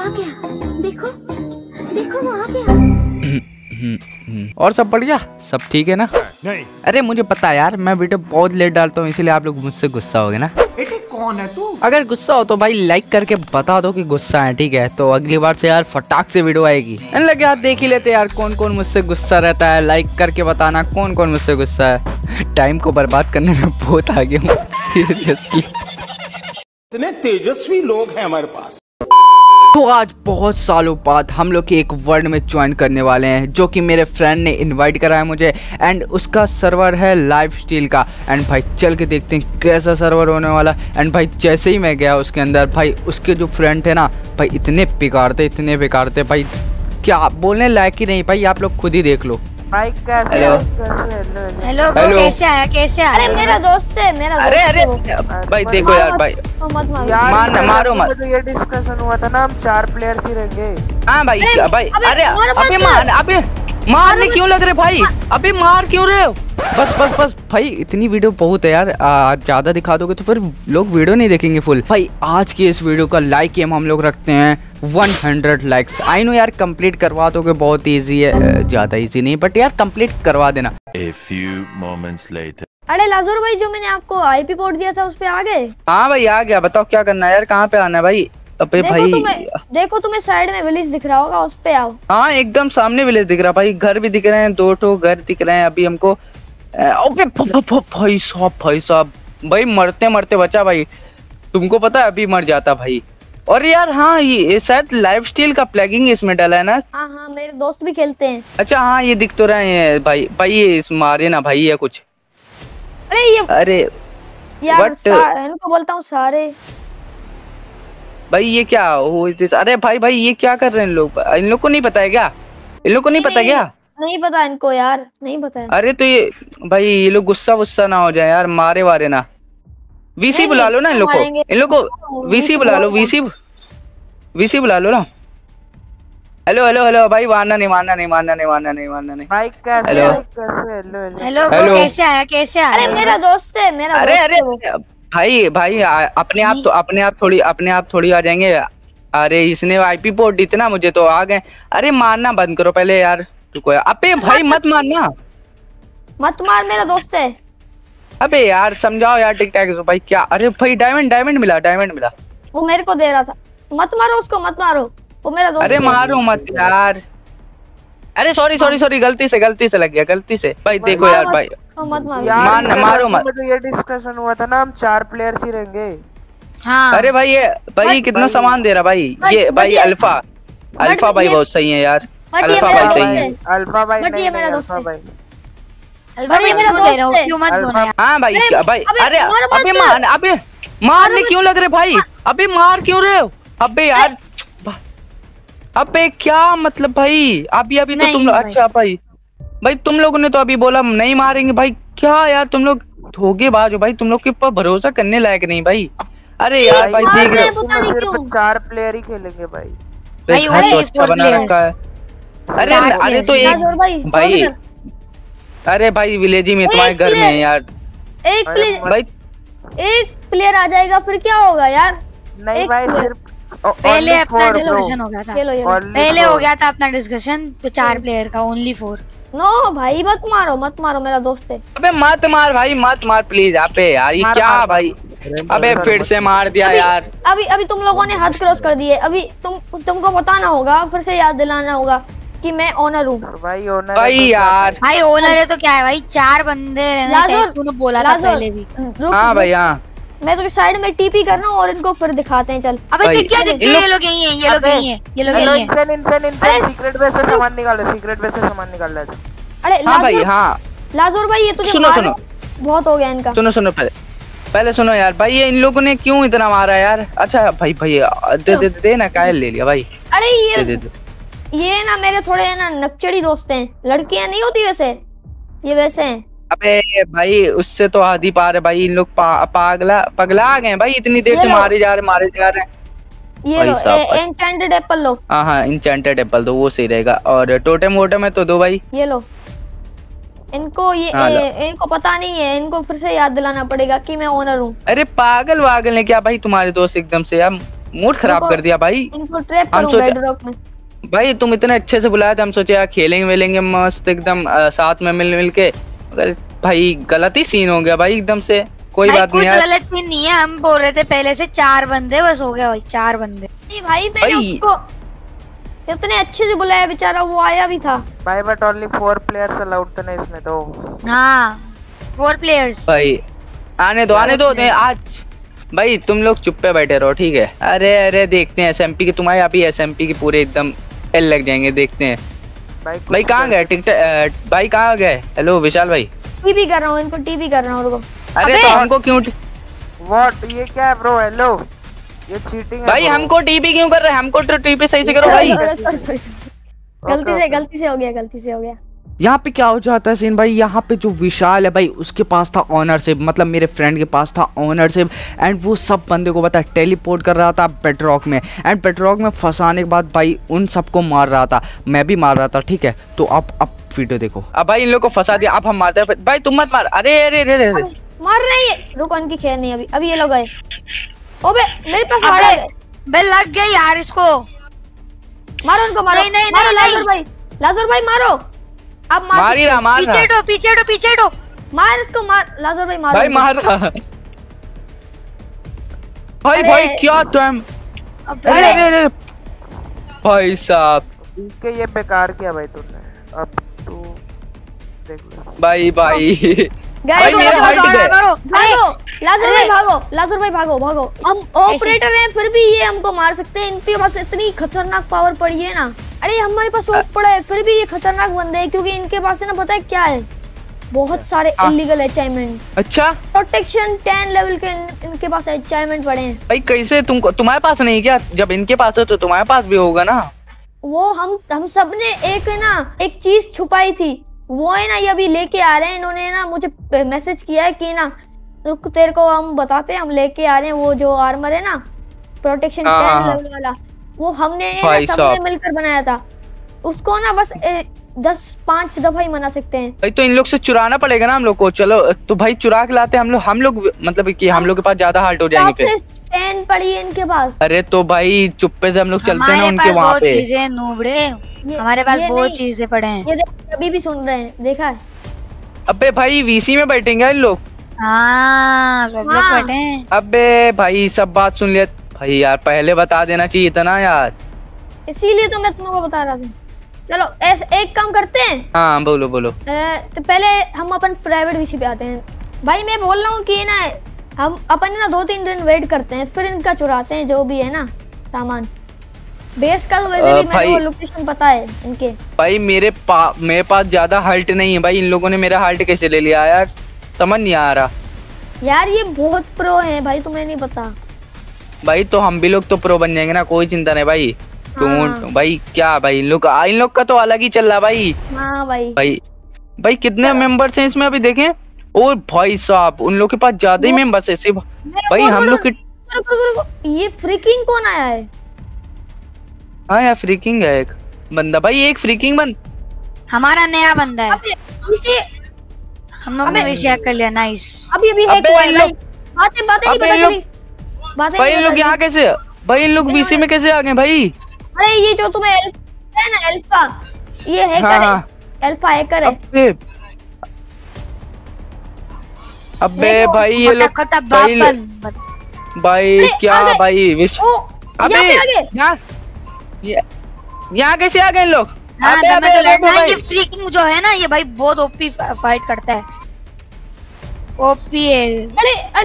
आ गया देखो देखो वो आ गया और सब बढ़िया? सब ठीक है ना? नहीं। अरे मुझे पता है यार मैं वीडियो बहुत लेट डालता हूँ इसीलिए आप लोग मुझसे गुस्सा हो गए ना। कौन है तू? अगर गुस्सा हो तो भाई लाइक करके बता दो कि गुस्सा है ठीक है? तो अगली बार से यार फटाक से वीडियो आएगी। लगे यार देख ही लेते यार कौन कौन मुझसे गुस्सा रहता है। लाइक करके बताना कौन कौन मुझसे गुस्सा है। टाइम को बर्बाद करने में बहुत आगे हूँ। सीरियसली इतने तेजस्वी लोग हैं हमारे पास। तो आज बहुत सालों बाद हम लोग के एक वर्ल्ड में ज्वाइन करने वाले हैं, जो कि मेरे फ्रेंड ने इनवाइट कराया है मुझे एंड उसका सर्वर है लाइफ स्टील का। एंड भाई, चल के देखते हैं कैसा सर्वर होने वाला एंड भाई, जैसे ही मैं गया उसके अंदर, भाई, उसके जो फ्रेंड थे ना, भाई, इतने थे इतने थे भाई, क्या बोलने लायक ही नहीं, भाई, आप लोग खुद ही देख लो। भाई कैसे hello. Hello hello hello bro hello. कैसे आया कैसे आया अरे मेरा दोस्त है मेरा अरे अरे भाई देखो यार भाई तो मत मारो मत। तो ये डिस्कशन हुआ था ना हम चार प्लेयर्स ही रहेंगे हाँ भाई अरे, भाई अबे, अरे मार अबे मार अबे मारने क्यों लग रहे भाई अबे मार क्यों रहे हो बस बस बस भाई इतनी वीडियो बहुत है यार। ज़्यादा दिखा दोगे तो फिर लोग वीडियो नहीं देखेंगे फुल भाई आज की इस वीडियो का लाइक एम हम लोग रखते हैं। 100 लाइक्स आई नो यार कंप्लीट करवा दोगे बहुत इजी है। ज़्यादा इजी नहीं बट यार कंप्लीट करवा देना। A few moments later. अरे लाजूर भाई जो मैंने आपको आईपी पोर्ट दिया था उस पे आ गए? हाँ भाई आ गया। बताओ क्या करना है यार कहाँ पे आना है भाई? अबे देखो भाई। तुम्हें देखो तुम्हें साइड में विलेज दिख रहा होगा उस पे आओ। हाँ एकदम सामने विलेज दिख रहा भाई। घर भी दिख रहे हैं दो ठो घर दिख रहे हैं अभी हमको। अबे भाई साहब भाई साहब। भाई मरते मरते बचा भाई। तुमको पता है अभी मर जाता भाई। और यार हाँ ये शायद लाइफ स्टील का प्लगिंग इसमें डाला है ना? हाँ हाँ मेरे दोस्त भी खेलते हैं। अच्छा हाँ ये दिख तो रहे हैं भाई भाई ये मारे ना भाई या कुछ। अरे ये अरे यार इनको बोलता हूँ सारे। भाई ये क्या हो अरे भाई भाई ये क्या कर रहे हैं इन लोग? इन लोग को नहीं पता है क्या? इन लोग को नहीं पता क्या? नहीं पता इनको यार नहीं पता अरे तो ये भाई ये लोग गुस्सा वुस्सा ना हो जाए यार मारे वारे ना। वीसी बुला लो ना इन लोग को। इन लोग को हाँ, वीसी बुला लो। वीसी वीसी बुला लो ना। हेलो हेलो हेलो भाई मारना नहीं मारना नहीं मारना नहीं मारना नहीं मारना नहीं। भाई कैसे हेलो। कैसे hello hello hello bro hello. कैसे आया अरे मेरा दोस्त है मेरा अरे अरे भाई भाई अपने आप तो अपने आप थोड़ी अपने आप थोड़ी आ जाएँगे। अरे इसने आईपी पोर्ट दी थी ना मुझे तो आ गए। अरे मारना बंद करो पहले यार रुको यार। अबे भाई मत मारना मत मार मेरा दोस्त है। अबे यार समझाओ यार टिक टैक भाई क्या? अरे भाई डायमंड डायमंड मिला डायमंड मिला। वो मेरे को दे रहा था। मत मारो उसको मत मारो। वो मेरा दोस्त अरे मारो मत यार। अरे सॉरी सॉरी सॉरी गलती से गलती से लग गया गलती से। भाई देखो यार भाई। मत मारो। यार मारो मत। तो ये डिस्कशन हुआ था ना हम चार प्लेयर्स ही रहेंगे। हाँ। अरे भाई ये भाई कितना सामान दे रहा भाई? ये भाई अल्फ़ा अल्फ़ा भाई बहुत सही है यार। अल्फ़ा भाई सही है। अल्फ़ा भाई बट ये मेरा दोस्त अल्फ़ा है। भाई। अरे मेरा क्यों दे रहे दोस्त है। क्यों मत बोलना यार। हाँ भाई अरे, भाई अरे मारो मत। अबे मार अबे मारने क्यों लग रहे भाई? अबे मार क्यों रहे हो? अबे यार अबे क्या मतलब भाई? अभी अभी तो तुम लोग अच्छा भाई। भाई तुम लोगों ने तो अभी बोला नहीं मारेंगे भाई। क्या यार तुम लोग धोखेबाज हो भाई। तुम लोग के ऊपर भरोसा करने लायक नहीं भाई। अरे यार भाई देख रहे हो चार प्लेयर ही खेलेंगे भाई। भाई, घर तो अच्छा बना रखा है। अरे अरे तो एक भाई भाई। अरे भाई विलेज में तुम्हारे घर में है यार। एक प्लेयर भाई एक प्लेयर आ जाएगा फिर क्या होगा यार? नहीं भाई सिर्फ़ पहले अपना डिस्कशन हो गया था। पहले हो गया था अपना डिस्कशन तो चार प्लेयर का ओनली फोर नो भाई मत मारो मत मारो मेरा दोस्त है। अबे मत मार भाई मत मार प्लीज़ अबे यार ये क्या मार, भाई? अबे फिर से मार दिया अभी- यार। अभी अभी तुम लोगों ने हद क्रॉस कर दी है अभी तुम तुमको बताना होगा फिर से याद दिलाना होगा कि मैं ओनर हूँ। भाई ओनर भाई यार। भाई ओनर है तो क्या है भाई? चार बंदे रहने तूने बोला था पहले भी। हाँ भाई हाँ मैं तुझे साइड में टीपी करना हूँ और इनको फिर दिखाते हैं चल। अबे भाई, क्या दिख इन गया लोग- ये लोग यही है ये लोग यही है ये लोग यही है। Insane insane insane secret base से सामान निकालो सीक्रेट बेस से सामान निकाल ले। अरे हाँ भाई हाँ। लाजोर भाई ये तुझे सुनो, सुनो। बहुत हो गया इनका। सुनो सुनो पहले पहले सुनो यार भाई ये इन लोगों ने क्यों इतना मारा यार? अच्छा भाई भाई दे दे दे, दे ना कायल ले लिया भाई। अरे ये दे दे ये ना मेरे थोड़े ना नकचड़ी दोस्त हैं। लड़कियाँ नहीं होती वैसे? ये वैसे हैं। अबे भाई उससे तो आधी पार है भाई इन लोग पा, पागला पगला गए भाई इतनी देर से मारे जा रहे मारे जा रहे ये लो एनचेंटेड एप्पल लो। हाँ हाँ इंचेंटेड एप्पल तो वो सही रहेगा। और टोटम वोटम है तो दो भाई। ये लो। इनको ये हाँ, ए, इनको पता नहीं है इनको फिर से याद दिलाना पड़ेगा कि मैं ओनर हूँ। अरे पागल वागल ने क्या भाई तुम्हारे दोस्त एकदम से? यार मूड खराब कर दिया भाई। इनको ट्रैप बेडरॉक में। भाई तुम इतने अच्छे से बुलाए थे हम सोचे यार खेलेंगे वेलेंगे मस्त एकदम साथ में मिल मिल के मगर भाई गलत ही सीन हो गया भाई एकदम से। कोई बात नहीं यार। गलत सीन नहीं है हम बोल रहे थे पहले से चार बंदे बस हो गया भाई चार बंदे। भाई मैंने भाई- उसको इतने अच्छे से बुलाया बेचारा वो आया भी था। भाई but only four players allowed थे ना इसमें तो। हाँ फोर प्लेयर्स भाई आने दो आने दो नहीं, आज। भाई तुम लोग चुप पे बैठे रहो ठीक है? अरे अरे देखते हैं एसएमपी की तुम्हारे अभी एसएमपी की पूरे एकदम एल लग जाएँगे देखते हैं। भाई कहाँ गए? टिकट भाई कहाँ गए? हेलो विशाल भाई। टीवी कर रहा हूँ इनको टीवी कर रहा हूँ रुको। अरे तो हमको क्यों व्हाट ये क्या है ब्रो हेलो ये चीटिंग है भाई. हमको टीपी क्यों कर रहे हैं? हमको तो टीपी सही से करो भाई. गलती से गलती से हो गया गलती से हो गया। यहाँ पे क्या हो जाता है सीन भाई? यहाँ पे जो विशाल है भाई उसके पास था ऑनरशिप मतलब मेरे फ्रेंड के पास था ऑनरशिप एंड वो सब बंदे को बता टेलीपोर्ट कर रहा था पेट्रॉक में एंड पेट्रॉक में फंसाने के बाद भाई उन सबको मार रहा था। मैं भी मार रहा था ठीक है? तो अब अब वीडियो देखो। अब भाई इन लोग को फंसा दिया अब हम मारते हैं। भाई तुम मत मार। अरे अरे अरे अरे मार रहे हैं रुको इनकी खैर नहीं अभी। अभी ये लोग आए। ओबे मेरे पास अबे है। बे लग गई यार इसको। मारो उनको मारो। नहीं, नहीं, मारो नहीं, लाजर भाई। लाजर भाई मारो। आप मार मार ही। रहा मार पीछे हटो पीछे हटो पीछे हो। मार इसको मार। लाजर भाई मारो भाई मार रहा भाई भाई क्या टाइम अबे अरे अरे अरे। भाई साहब। के ये बेकार किया भाई तूने। अब तू देख ले। भाई भाई। भाई मेरा भागो। लाजर भाई भागो। लाजर भाई भागो भागो। हम ऑपरेटर हैं फिर भी ये हमको मार सकते हैं। इनके पास इतनी खतरनाक पावर पड़ी है ना। अरे हमारे पास ओप पड़ा है फिर भी ये खतरनाक बंदे हैं क्योंकि इनके पास है ना पता है क्या है। बहुत सारे हाँ। इलीगल अचाइवमेंट्स अच्छा। प्रोटेक्शन 10 लेवल के इन, इनके पास अचाइवमेंट पड़े हैं। भाई कैसे? तुमको तुम्हारे पास नहीं क्या? जब इनके पास है तो तुम्हारे पास भी होगा ना। वो हम हम सबने एक ना एक चीज़ छुपाई थी। वो है ना ये अभी लेके आ रहे हैं इन्होंने ना मुझे मैसेज किया है कि ना तेरे को हम बताते हैं हम लेके आ रहे हैं वो जो आर्मर है ना प्रोटेक्शन हाँ, हाँ, टेन हाँ। लेवल वाला। वो हमने ना सबने मिलकर बनाया था। उसको ना बस ए, दस पाँच दफ़ा ही मना सकते हैं। भाई तो इन लोग से चुराना पड़ेगा ना हम लोग को। चलो तो भाई चुरा के लाते हम लोग। हम लोग मतलब कि हम लोग के पास ज़्यादा हार्ट हो जाएँगे फिर। टेन पड़ी है इनके पास। अरे तो भाई चुप्पे से हम लोग चलते हैं हमारे उनके पास वहाँ बहुत पे। चीज़ें नूबड़े। हमारे पास बहुत चीज़ें पड़े हैं। ये अभी भी सुन रहे हैं। देखा है? अबे भाई वीसी में बैठेंगे इन लोग। हाँ सब लोग हाँ। बैठे हैं। अबे भाई सब बात सुन लिया। भाई यार पहले बता देना चाहिए था ना यार। इसीलिए तो मैं तुमको बता रहा था। चलो ऐसे एक काम करते हैं। हाँ बोलो बोलो। अ, तो पहले हम अपन प्राइवेट विषय पे आते हैं। भाई मैं बोल रहा हूँ कि ना हम अपन ना दो तीन दिन वेट करते हैं फिर इनका चुराते हैं जो भी है ना सामान। बेस का तो वैसे भी मेरे को लोकेशन पता है इनके। भाई मेरे पा मेरे पास ज़्यादा हार्ट नहीं है भाई इन लोगों ने मेरा हार्ट कैसे ले लिया यार? समझ नहीं आ रहा। यार ये बहुत प्रो है भाई तुम्हें नहीं पता। भाई तो हम भी लोग तो प्रो बन जाएँगे ना कोई चिंता नहीं भाई। हाँ। भाई क्या भाई इन लोग इन लोग का तो अलग ही चल रहा है भाई। हाँ भाई। भाई भाई कितने मेंबर्स हैं इसमें अभी देखें। और भाई साहब उन लोग के पास ज़्यादा ही मेंबर्स है सिर्फ़ भाई हम लोग की हूँ, रुको, रुको, रुको, ये फ्रीकिंग कौन आया है? हाँ यार फ्रीकिंग है एक बंदा। भाई एक फ्रीकिंग बंद हमारा नया बंदा है। इसे हम लोग ने विषय कर लिया नाइस अभी अभी है भाई बातें बातें नहीं पता चली। भाई लोग यहाँ कैसे? भाई लोग वीसी में कैसे आ गए भाई? अरे ये जो तुम्हें है ना अल्फ़ा ये हाँ, है। हाँ। अल्फ़ा हैकर है। अबे अबे भाई ये लोग भाई भाई क्या भाई विश अबे यहाँ पे आ गए यहाँ कैसे आ गए लोग? हाँ अबे, हमें अबे, तो अबे, लड़ना है। ये फ्रीकिंग जो है ना ये भाई बहुत ओपी फाइट करता है। ओपी है अरे अरे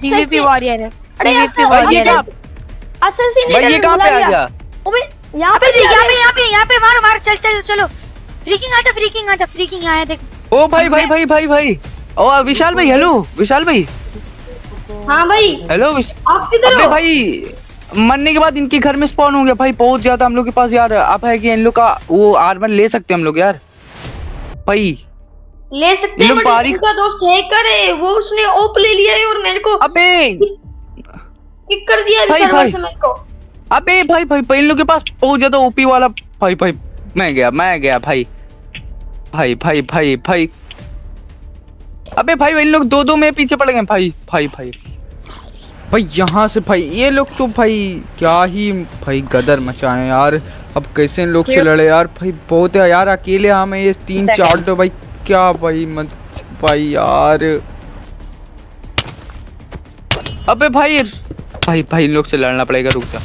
पीवीपी वॉरियर है। अरे पीवीपी ऐसा- भाई ये वॉरियर क्या है असैसिनेटर भाई ये ने पे आ गया? ओबे यहाँ पे देख आ यहाँ गए। पे यहाँ पे यहाँ पे मारो मारो चल चल चलो। फ्रीकिंग आजा फ्रीकिंग आजा फ्रीकिंग आया देख। ओ भाई भाई भाई भाई भाई। ओ विशाल भाई हेलो विशाल भाई। हाँ भाई। हेलो आप किधर हो? भाई मरने के बाद इनके घर में स्पॉन हो गया भाई बहुत ज़्यादा हम लोग के पास यार अब है कि इन लोग का वो आर्मर ले सकते हैं हम लोग यार। भाई। ले सकते हैं बट दोस्त हैकर है। वो उसने ओप ले लिया है और मेरे को अबे किक कर दिया भाई, सर्वर भाई। से मेरे को। अबे भाई भाई भाई इन लोग के पास बहुत ज़्यादा ओपी वाला। भाई भाई मैं गया मैं गया भाई। भाई भाई भाई भाई। अबे भाई इन लोग दो दो में पीछे पड़ गए भाई भाई भाई। भाई यहाँ से भाई ये लोग तो भाई क्या ही भाई गदर मचाए यार। अब कैसे इन लोग से लड़े यार? भाई बहुत है यार अकेले हमें ये तीन चार तो भाई क्या भाई मत भाई यार। अबे भाई भाई भाई इन लोग से लड़ना पड़ेगा रुक जा।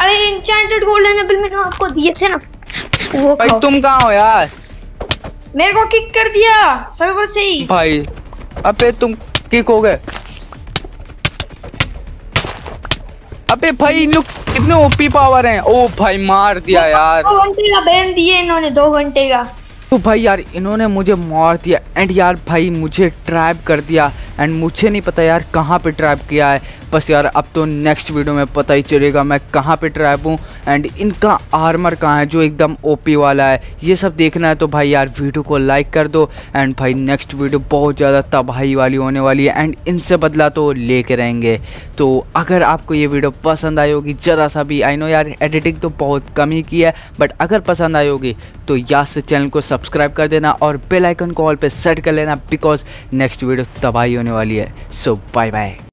अरे इंचेंटेड गोल्डन एप्पल मैंने आपको दिए थे ना। वो भाई तुम कहाँ हो यार? मेरे को किक कर दिया सर्वर से ही। भाई अबे तुम किक हो गए। अबे भाई इन लोग कितने ओपी पावर हैं। ओ भाई मार दिया यार। दो घंटे का बैन दिए इन्होंने दो घंटे का। तो भाई यार इन्होंने मुझे मार दिया। एंड यार भाई मुझे ट्रैप कर दिया। एंड मुझे नहीं पता यार कहाँ पे ट्रैप किया है। बस यार अब तो नेक्स्ट वीडियो में पता ही चलेगा मैं कहाँ पे ट्रैप हूँ। एंड इनका आर्मर कहाँ है जो एकदम ओपी वाला है। ये सब देखना है तो भाई यार वीडियो को लाइक कर दो। एंड भाई नेक्स्ट वीडियो बहुत ज़्यादा तबाही वाली होने वाली है। एंड इनसे बदला तो लेके रहेंगे। तो अगर आपको ये वीडियो पसंद आई होगी, ज़रा सा भी आई नो यार एडिटिंग तो बहुत कम ही की है बट अगर पसंद आई होगी तो याद से चैनल को सब्सक्राइब कर देना और बेल आइकन को ऑल पे सेट कर लेना बिकॉज़ नेक्स्ट वीडियो तबाही होने वाली है। सो बाय बाय